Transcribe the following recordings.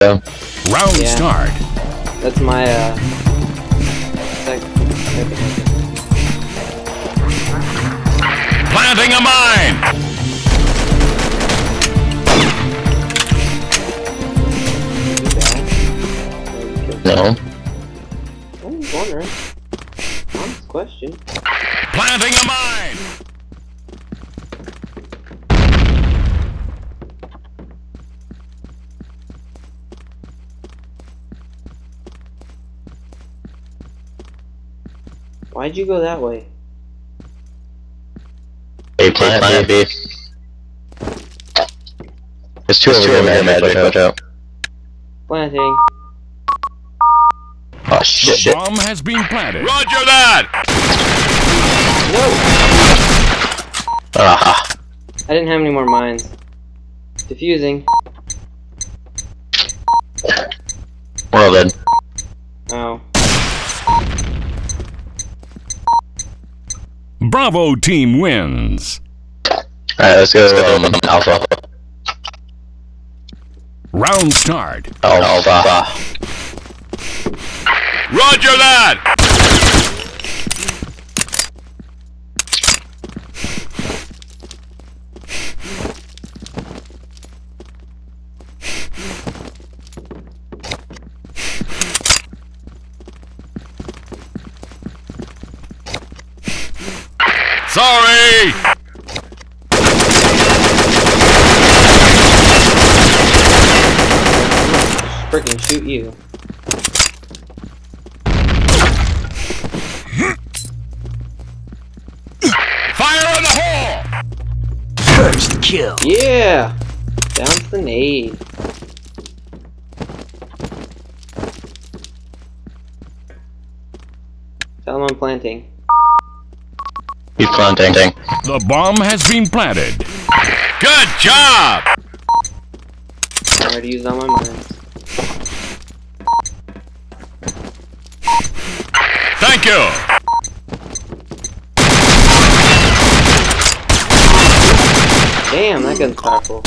Yeah. Round Yeah. start. That's my uh. Planting a mine. No. I was wondering. Honest question. Planting a mine. Why'd you go that way? A planet, planet B. There's two over here, man. Magic, watch out. Planting. Oh shit. Bomb has been planted. Roger that. No! Ah. I didn't have any more mines. Diffusing. We're all dead. Bravo team wins. Alright, let's go, um, Alpha. Round start. Alpha. Roger that. Sorry. Freaking shoot you. Fire in the hole. First kill. Yeah! Bounce the nade. Tell them I'm planting. He's planting. The bomb has been planted. Good job. I already used all my mines. Thank you. Damn, that gun's powerful.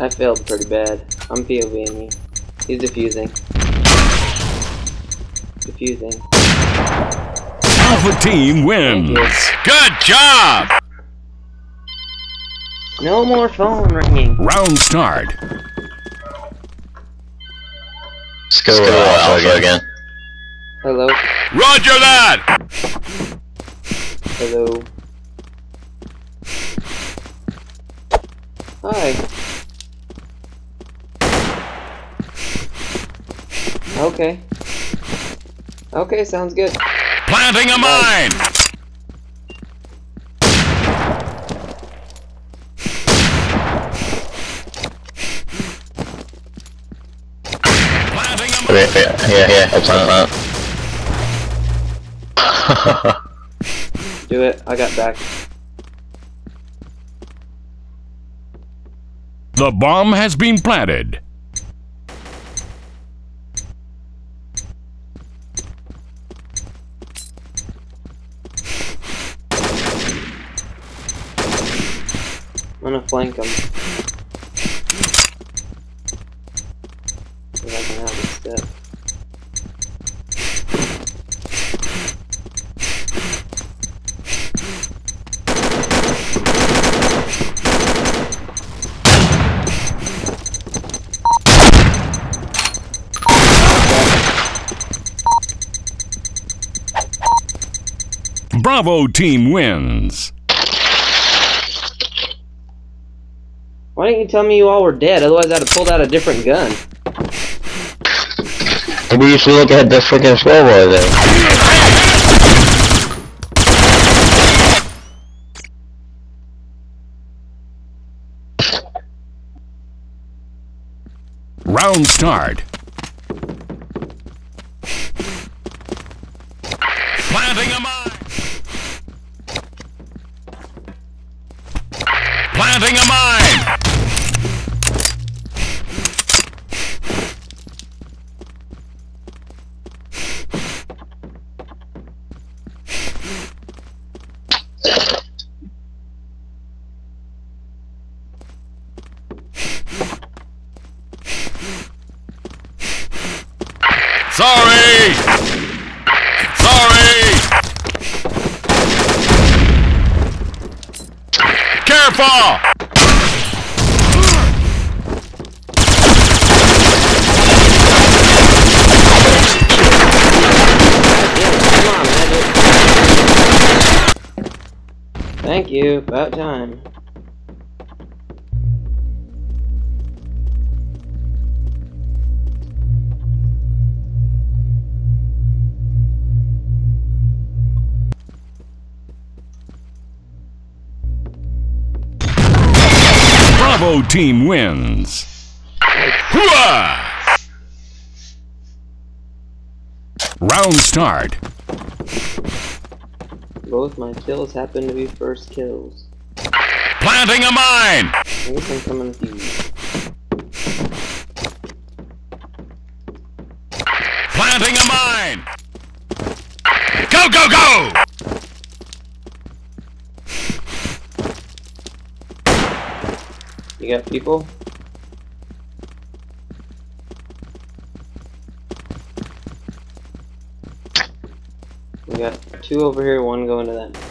I failed pretty bad. I'm POVing you. He's defusing. Diffusing. Alpha team wins. Good job. No more phone ringing. Round start. Let's go, uh, Alpha again. Hello? Roger that. Hello? Hi. Okay. Okay, sounds good. Planting a mine. Planting a Okay, yeah, yeah, yeah, I'll plant that. Do it. I got back. The bomb has been planted. Flank him. I can have. Bravo team wins. Why didn't you tell me you all were dead? Otherwise, I'd have pulled out a different gun. we used to look at the freaking slow boy there. Round start. Planting a mine. Planting a mine. Sorry! Sorry! Careful! Thank you. About time. Bravo team wins. Hooah! Round start. Both my kills happen to be first kills. Planting a mine. I guess I'm coming with you. Planting a mine. Go, go, go! Got people? We got two over here, one going to them.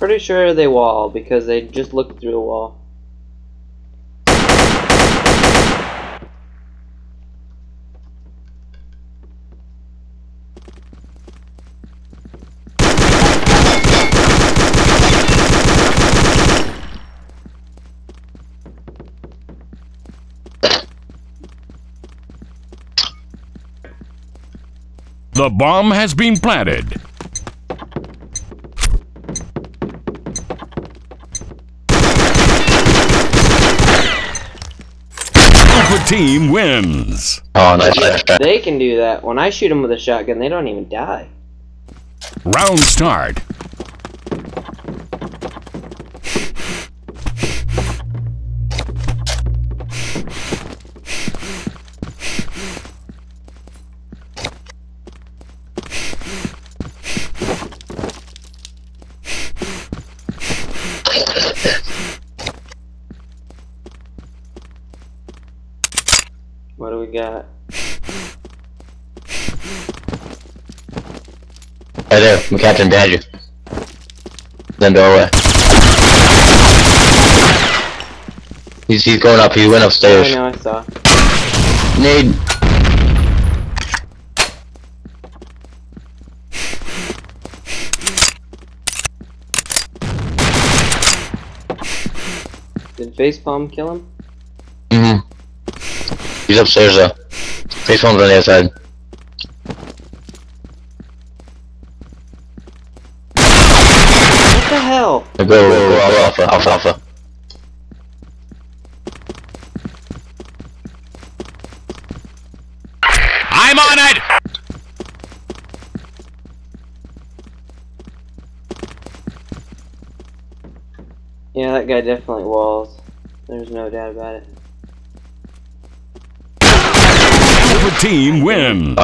Pretty sure they wall because they just looked through the wall. The bomb has been planted. Alpha team wins. Oh, nice try. They can do that. When I shoot them with a shotgun, they don't even die. Round start. Got? Right there, I'm catching behind you. Then doorway. He's, he's going up, he went upstairs. I know, I saw. Need. Did Facepalm kill him? He's upstairs though. Face one's on the other side. What the hell? Go, go, go, alpha, alpha, alpha, alpha. I'm on it! Yeah, that guy definitely walls. There's no doubt about it. Alpha team wins.